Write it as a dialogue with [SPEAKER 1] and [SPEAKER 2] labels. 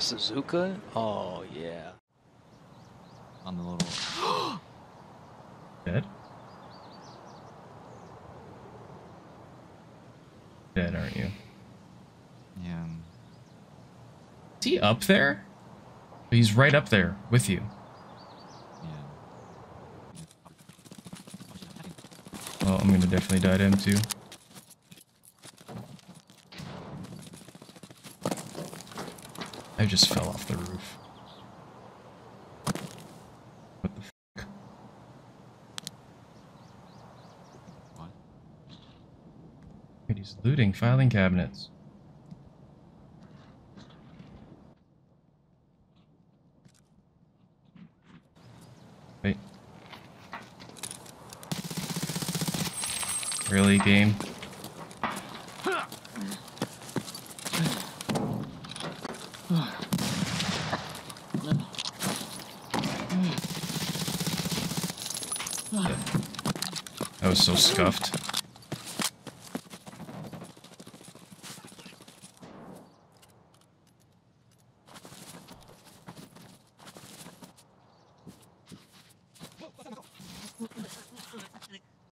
[SPEAKER 1] Suzuka? Oh, yeah.
[SPEAKER 2] On the little.
[SPEAKER 3] Dead? Dead, aren't you?
[SPEAKER 2] Yeah.
[SPEAKER 3] Is he up there? He's right up there with you.
[SPEAKER 2] Yeah.
[SPEAKER 3] Oh, I'm gonna definitely die to him too. I just fell off the roof. What the fuck?
[SPEAKER 2] What?
[SPEAKER 3] He's looting filing cabinets. Wait. Really, game? I was so scuffed.